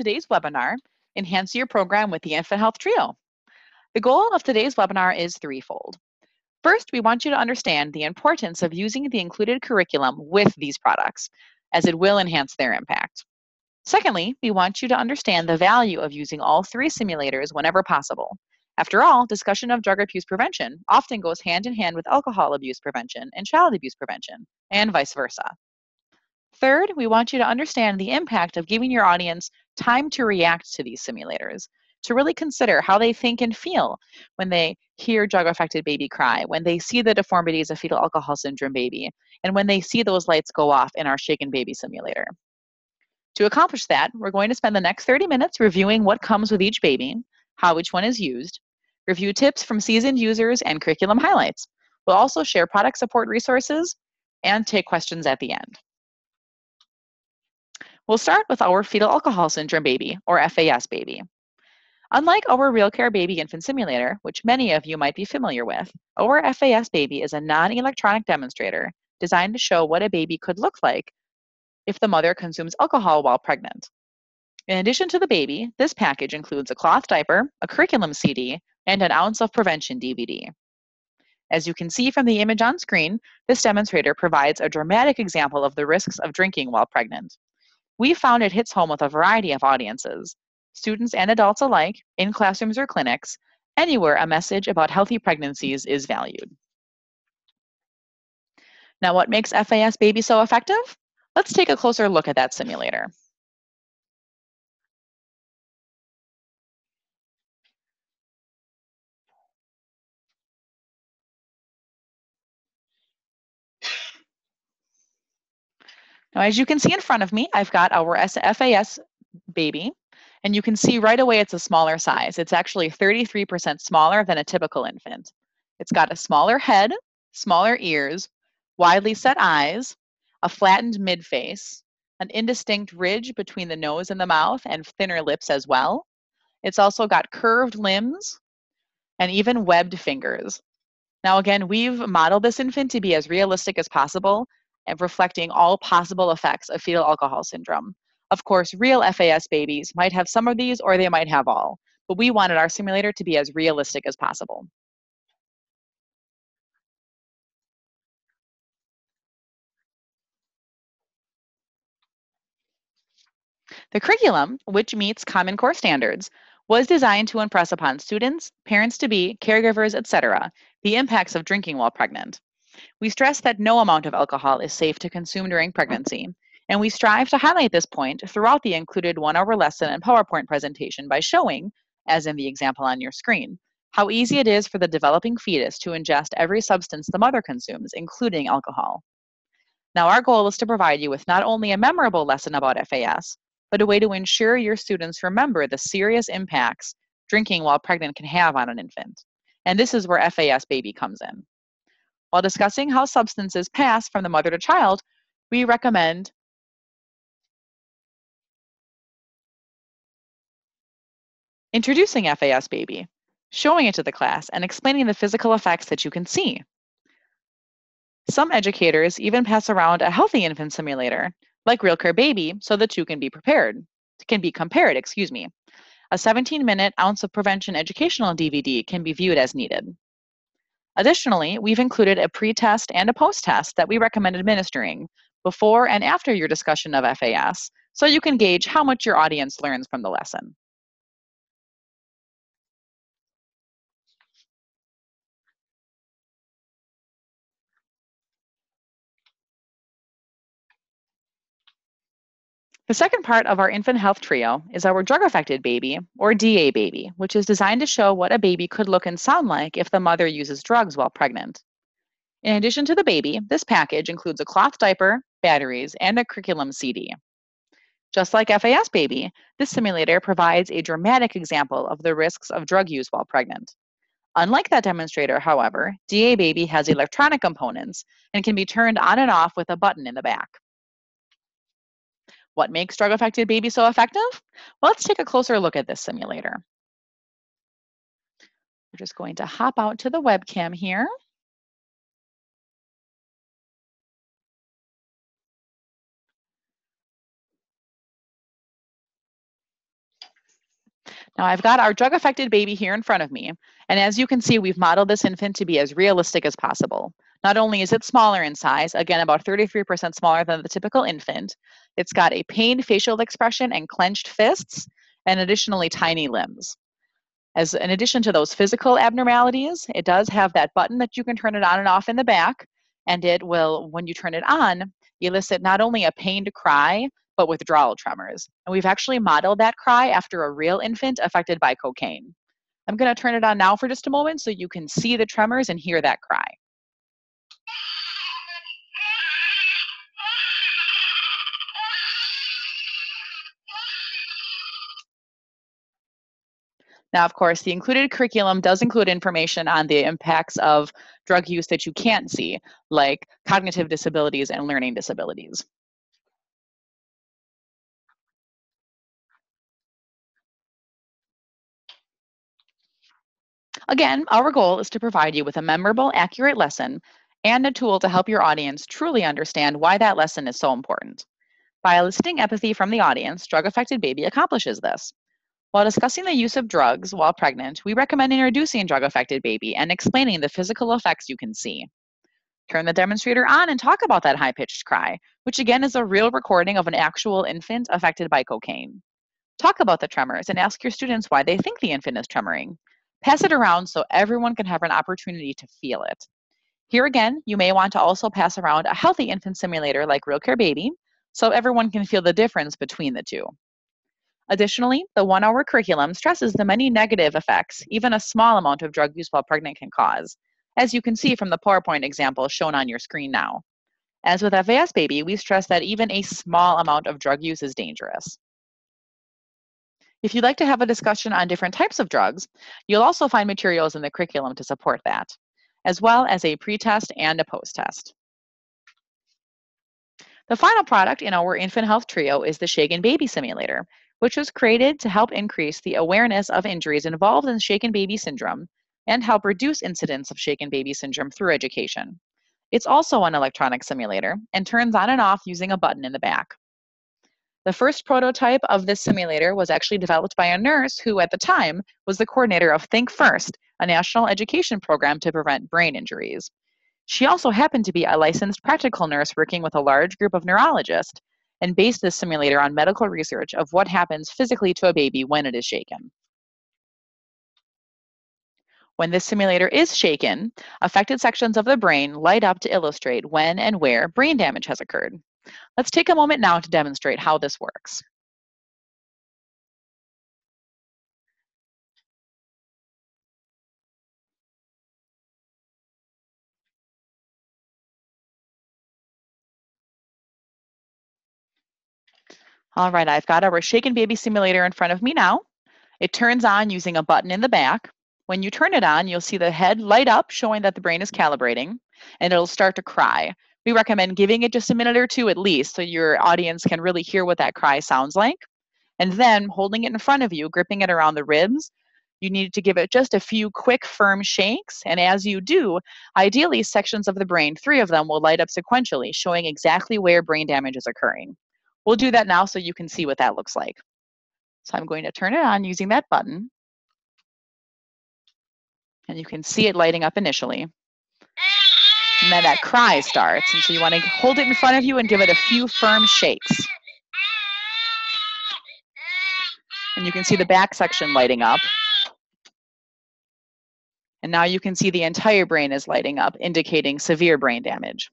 today's webinar, Enhance Your Program with the Infant Health Trio. The goal of today's webinar is threefold. First, we want you to understand the importance of using the included curriculum with these products, as it will enhance their impact. Secondly, we want you to understand the value of using all three simulators whenever possible. After all, discussion of drug abuse prevention often goes hand in hand with alcohol abuse prevention and child abuse prevention, and vice versa. Third, we want you to understand the impact of giving your audience time to react to these simulators, to really consider how they think and feel when they hear drug affected baby cry, when they see the deformities of fetal alcohol syndrome baby, and when they see those lights go off in our shaken baby simulator. To accomplish that, we're going to spend the next 30 minutes reviewing what comes with each baby, how each one is used, review tips from seasoned users and curriculum highlights. We'll also share product support resources and take questions at the end. We'll start with our fetal alcohol syndrome baby, or FAS baby. Unlike our RealCare Baby Infant Simulator, which many of you might be familiar with, our FAS baby is a non-electronic demonstrator designed to show what a baby could look like if the mother consumes alcohol while pregnant. In addition to the baby, this package includes a cloth diaper, a curriculum CD, and an ounce of prevention DVD. As you can see from the image on screen, this demonstrator provides a dramatic example of the risks of drinking while pregnant. We found it hits home with a variety of audiences, students and adults alike, in classrooms or clinics, anywhere a message about healthy pregnancies is valued. Now, what makes FAS Baby so effective? Let's take a closer look at that simulator. Now, as you can see in front of me, I've got our FAS baby, and you can see right away it's a smaller size. It's actually 33% smaller than a typical infant. It's got a smaller head, smaller ears, widely set eyes, a flattened midface, an indistinct ridge between the nose and the mouth, and thinner lips as well. It's also got curved limbs and even webbed fingers. Now, again, we've modeled this infant to be as realistic as possible and reflecting all possible effects of fetal alcohol syndrome. Of course, real FAS babies might have some of these or they might have all, but we wanted our simulator to be as realistic as possible. The curriculum, which meets Common Core standards, was designed to impress upon students, parents-to-be, caregivers, etc., the impacts of drinking while pregnant. We stress that no amount of alcohol is safe to consume during pregnancy, and we strive to highlight this point throughout the included one-hour lesson and PowerPoint presentation by showing, as in the example on your screen, how easy it is for the developing fetus to ingest every substance the mother consumes, including alcohol. Now, our goal is to provide you with not only a memorable lesson about FAS, but a way to ensure your students remember the serious impacts drinking while pregnant can have on an infant. And this is where FAS Baby comes in. While discussing how substances pass from the mother to child, we recommend introducing FAS Baby, showing it to the class, and explaining the physical effects that you can see. Some educators even pass around a healthy infant simulator, like RealCare Baby, so the two can be prepared, can be compared, excuse me. A 17-minute ounce of prevention educational DVD can be viewed as needed. Additionally, we've included a pre-test and a post-test that we recommend administering before and after your discussion of FAS, so you can gauge how much your audience learns from the lesson. The second part of our infant health trio is our drug affected baby, or DA baby, which is designed to show what a baby could look and sound like if the mother uses drugs while pregnant. In addition to the baby, this package includes a cloth diaper, batteries, and a curriculum CD. Just like FAS Baby, this simulator provides a dramatic example of the risks of drug use while pregnant. Unlike that demonstrator, however, DA Baby has electronic components and can be turned on and off with a button in the back. What makes drug affected baby so effective? Well, let's take a closer look at this simulator. We're just going to hop out to the webcam here. Now I've got our drug affected baby here in front of me. And as you can see, we've modeled this infant to be as realistic as possible. Not only is it smaller in size, again, about 33% smaller than the typical infant, it's got a pained facial expression and clenched fists, and additionally tiny limbs. As in addition to those physical abnormalities, it does have that button that you can turn it on and off in the back, and it will, when you turn it on, elicit not only a pained cry, but withdrawal tremors. And we've actually modeled that cry after a real infant affected by cocaine. I'm going to turn it on now for just a moment so you can see the tremors and hear that cry. Now, of course, the included curriculum does include information on the impacts of drug use that you can't see, like cognitive disabilities and learning disabilities. Again, our goal is to provide you with a memorable, accurate lesson and a tool to help your audience truly understand why that lesson is so important. By eliciting empathy from the audience, Drug Affected Baby accomplishes this. While discussing the use of drugs while pregnant, we recommend introducing drug affected baby and explaining the physical effects you can see. Turn the demonstrator on and talk about that high pitched cry, which again is a real recording of an actual infant affected by cocaine. Talk about the tremors and ask your students why they think the infant is tremoring. Pass it around so everyone can have an opportunity to feel it. Here again, you may want to also pass around a healthy infant simulator like RealCare Baby so everyone can feel the difference between the two. Additionally, the one hour curriculum stresses the many negative effects even a small amount of drug use while pregnant can cause, as you can see from the PowerPoint example shown on your screen now. As with FAS Baby, we stress that even a small amount of drug use is dangerous. If you'd like to have a discussion on different types of drugs, you'll also find materials in the curriculum to support that, as well as a pre-test and a post-test. The final product in our infant health trio is the Shaken Baby Simulator, which was created to help increase the awareness of injuries involved in shaken baby syndrome and help reduce incidence of shaken baby syndrome through education. It's also an electronic simulator and turns on and off using a button in the back. The first prototype of this simulator was actually developed by a nurse who, at the time, was the coordinator of Think First, a national education program to prevent brain injuries. She also happened to be a licensed practical nurse working with a large group of neurologists and based this simulator on medical research of what happens physically to a baby when it is shaken. When this simulator is shaken, affected sections of the brain light up to illustrate when and where brain damage has occurred. Let's take a moment now to demonstrate how this works. All right, I've got our shaken baby simulator in front of me now. It turns on using a button in the back. When you turn it on, you'll see the head light up, showing that the brain is calibrating, and it'll start to cry. We recommend giving it just a minute or two at least so your audience can really hear what that cry sounds like. And then holding it in front of you, gripping it around the ribs, you need to give it just a few quick, firm shakes. And as you do, ideally, sections of the brain, three of them, will light up sequentially, showing exactly where brain damage is occurring. We'll do that now so you can see what that looks like. So I'm going to turn it on using that button. And you can see it lighting up initially. And then that cry starts. And so you want to hold it in front of you and give it a few firm shakes. And you can see the back section lighting up. And now you can see the entire brain is lighting up, indicating severe brain damage.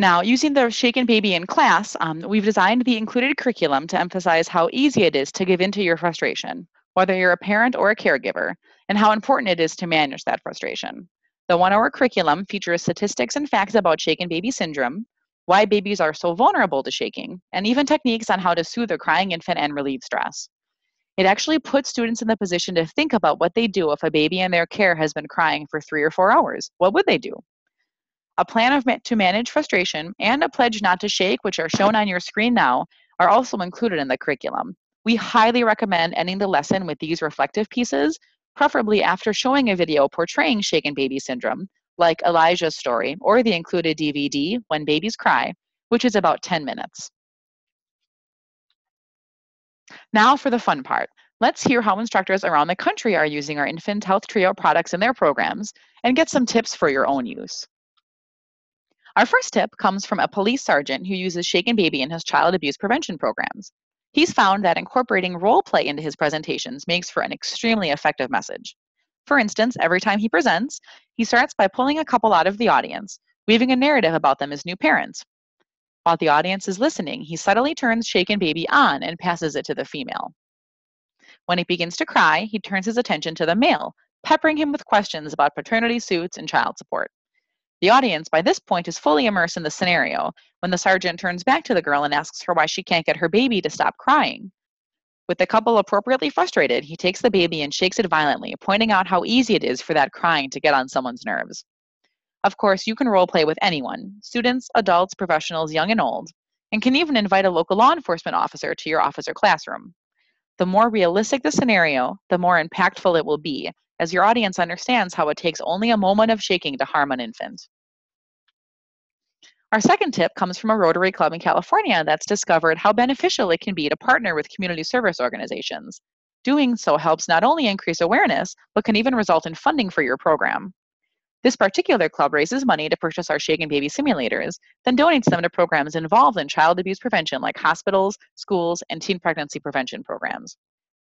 Now, using the Shaken Baby in class, um, we've designed the included curriculum to emphasize how easy it is to give in to your frustration, whether you're a parent or a caregiver, and how important it is to manage that frustration. The one hour curriculum features statistics and facts about shaken baby syndrome, why babies are so vulnerable to shaking, and even techniques on how to soothe a crying infant and relieve stress. It actually puts students in the position to think about what they do if a baby in their care has been crying for three or four hours. What would they do? A plan of to manage frustration and a pledge not to shake, which are shown on your screen now, are also included in the curriculum. We highly recommend ending the lesson with these reflective pieces preferably after showing a video portraying shaken baby syndrome, like Elijah's story or the included DVD, When Babies Cry, which is about 10 minutes. Now for the fun part. Let's hear how instructors around the country are using our Infant Health Trio products in their programs and get some tips for your own use. Our first tip comes from a police sergeant who uses Shaken Baby in his child abuse prevention programs. He's found that incorporating role play into his presentations makes for an extremely effective message. For instance, every time he presents, he starts by pulling a couple out of the audience, weaving a narrative about them as new parents. While the audience is listening, he subtly turns Shaken Baby on and passes it to the female. When he begins to cry, he turns his attention to the male, peppering him with questions about paternity suits and child support. The audience, by this point, is fully immersed in the scenario when the sergeant turns back to the girl and asks her why she can't get her baby to stop crying. With the couple appropriately frustrated, he takes the baby and shakes it violently, pointing out how easy it is for that crying to get on someone's nerves. Of course, you can role play with anyone students, adults, professionals, young and old and can even invite a local law enforcement officer to your office or classroom. The more realistic the scenario, the more impactful it will be, as your audience understands how it takes only a moment of shaking to harm an infant. Our second tip comes from a Rotary Club in California that's discovered how beneficial it can be to partner with community service organizations. Doing so helps not only increase awareness, but can even result in funding for your program. This particular club raises money to purchase our Shaken Baby simulators, then donates them to programs involved in child abuse prevention like hospitals, schools, and teen pregnancy prevention programs.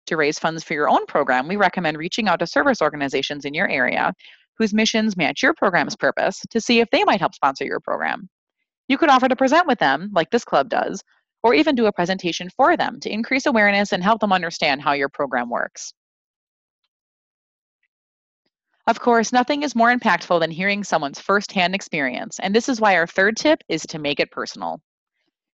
To raise funds for your own program, we recommend reaching out to service organizations in your area whose missions match your program's purpose to see if they might help sponsor your program. You could offer to present with them, like this club does, or even do a presentation for them to increase awareness and help them understand how your program works. Of course, nothing is more impactful than hearing someone's firsthand experience, and this is why our third tip is to make it personal.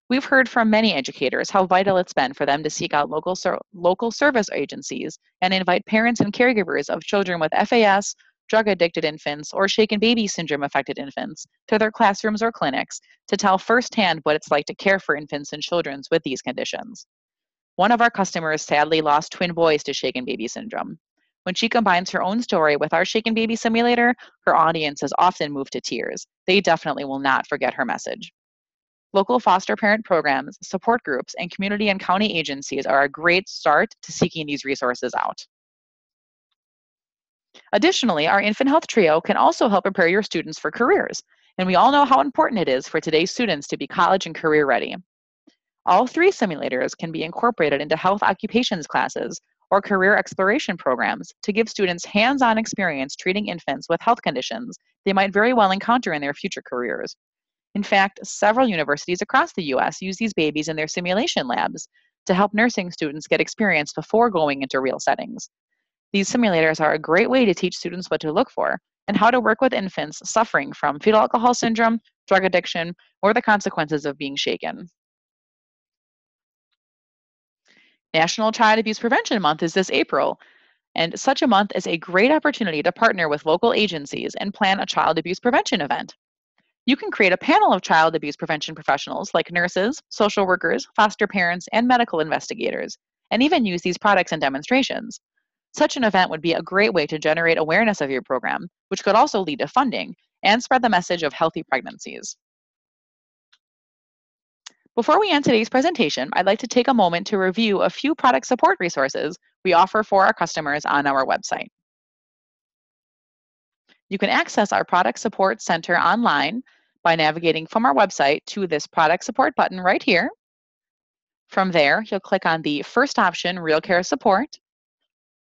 We've heard from many educators how vital it's been for them to seek out local, ser- local service agencies and invite parents and caregivers of children with FAS, drug addicted infants, or shaken baby syndrome affected infants to their classrooms or clinics to tell firsthand what it's like to care for infants and children with these conditions. One of our customers sadly lost twin boys to shaken baby syndrome. When she combines her own story with our Shaken Baby simulator, her audience is often moved to tears. They definitely will not forget her message. Local foster parent programs, support groups, and community and county agencies are a great start to seeking these resources out. Additionally, our Infant Health Trio can also help prepare your students for careers, and we all know how important it is for today's students to be college and career ready. All three simulators can be incorporated into health occupations classes or career exploration programs to give students hands on experience treating infants with health conditions they might very well encounter in their future careers. In fact, several universities across the US use these babies in their simulation labs to help nursing students get experience before going into real settings. These simulators are a great way to teach students what to look for and how to work with infants suffering from fetal alcohol syndrome, drug addiction, or the consequences of being shaken. National Child Abuse Prevention Month is this April, and such a month is a great opportunity to partner with local agencies and plan a child abuse prevention event. You can create a panel of child abuse prevention professionals like nurses, social workers, foster parents, and medical investigators, and even use these products in demonstrations. Such an event would be a great way to generate awareness of your program, which could also lead to funding and spread the message of healthy pregnancies. Before we end today's presentation, I'd like to take a moment to review a few product support resources we offer for our customers on our website. You can access our Product Support Center online by navigating from our website to this Product Support button right here. From there, you'll click on the first option, RealCare Support.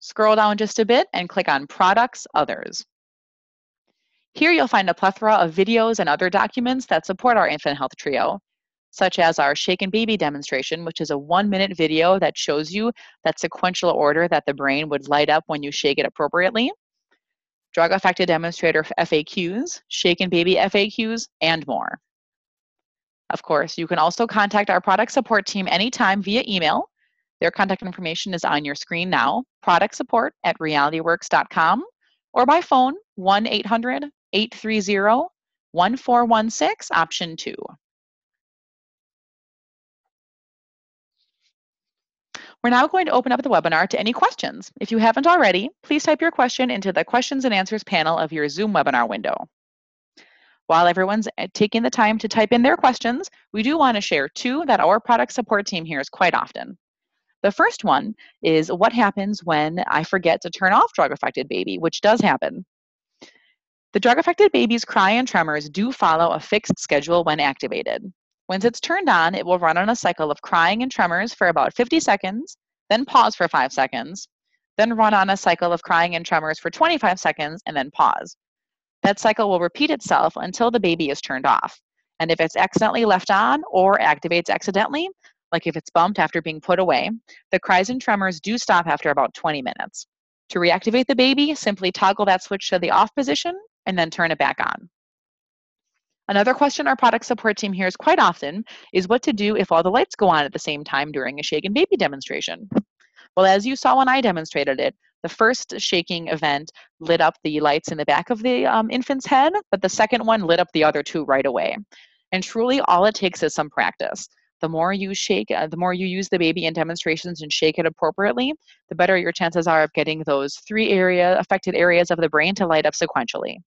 Scroll down just a bit and click on Products Others. Here you'll find a plethora of videos and other documents that support our infant health trio, such as our shaken baby demonstration, which is a one minute video that shows you that sequential order that the brain would light up when you shake it appropriately. Drug affected demonstrator FAQs, shaken baby FAQs, and more. Of course, you can also contact our product support team anytime via email. Their contact information is on your screen now, product support at realityworks.com, or by phone 1 800 830 1416, option 2. We're now going to open up the webinar to any questions. If you haven't already, please type your question into the questions and answers panel of your Zoom webinar window. While everyone's eh, taking the time to type in their questions, we do want to share two that our product support team hears quite often. The first one is what happens when I forget to turn off drug affected baby, which does happen. The drug affected baby's cry and tremors do follow a fixed schedule when activated. Once it's turned on, it will run on a cycle of crying and tremors for about 50 seconds, then pause for 5 seconds, then run on a cycle of crying and tremors for 25 seconds, and then pause. That cycle will repeat itself until the baby is turned off. And if it's accidentally left on or activates accidentally, like if it's bumped after being put away, the cries and tremors do stop after about 20 minutes. To reactivate the baby, simply toggle that switch to the off position and then turn it back on. Another question our product support team hears quite often is what to do if all the lights go on at the same time during a shaken baby demonstration. Well, as you saw when I demonstrated it, the first shaking event lit up the lights in the back of the um, infant's head, but the second one lit up the other two right away. And truly, all it takes is some practice. The more you shake, uh, the more you use the baby in demonstrations and shake it appropriately, the better your chances are of getting those three area affected areas of the brain to light up sequentially.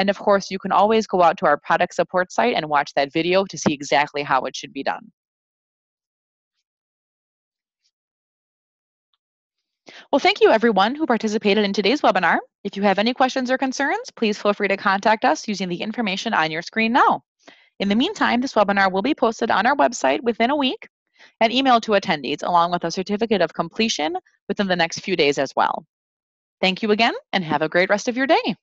And of course, you can always go out to our product support site and watch that video to see exactly how it should be done. Well, thank you everyone who participated in today's webinar. If you have any questions or concerns, please feel free to contact us using the information on your screen now. In the meantime, this webinar will be posted on our website within a week and emailed to attendees along with a certificate of completion within the next few days as well. Thank you again and have a great rest of your day.